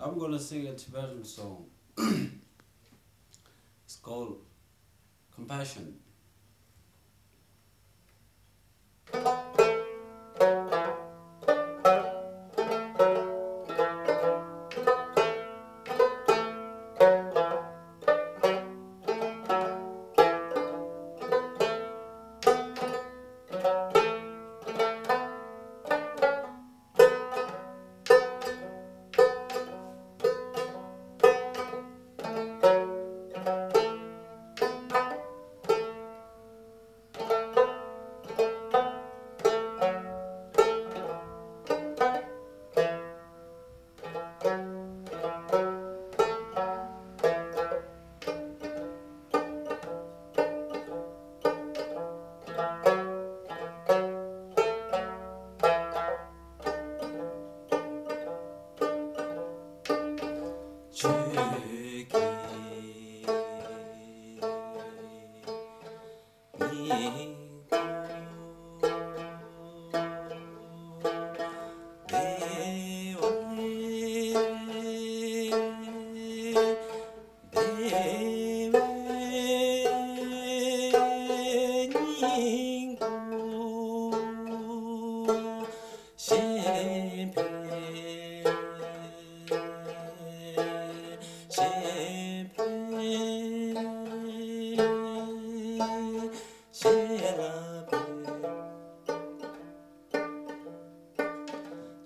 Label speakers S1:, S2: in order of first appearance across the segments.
S1: I'm gonna sing a Tibetan song. it's called Compassion.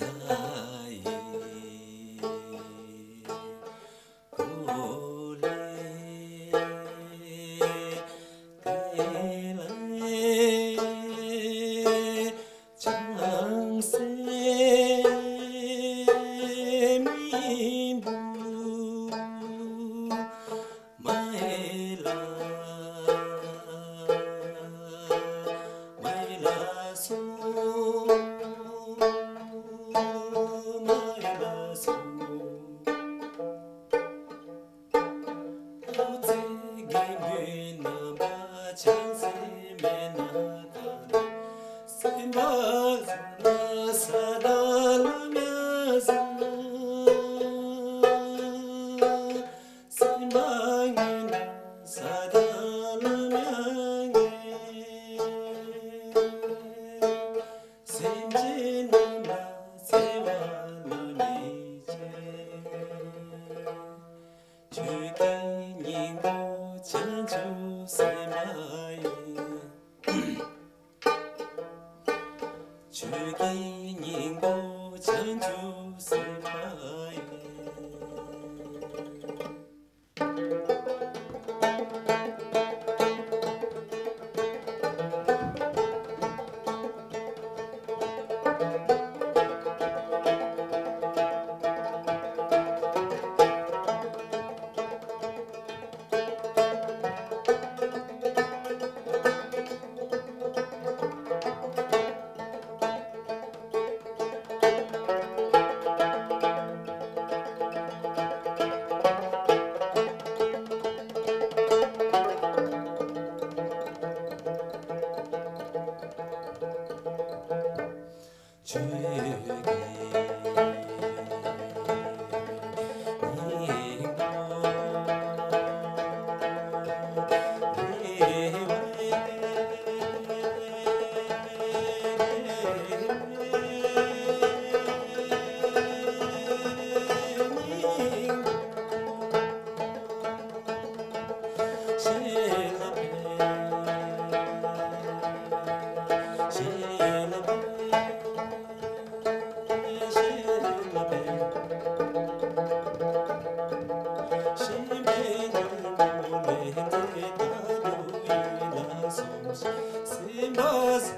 S1: Salam. change. does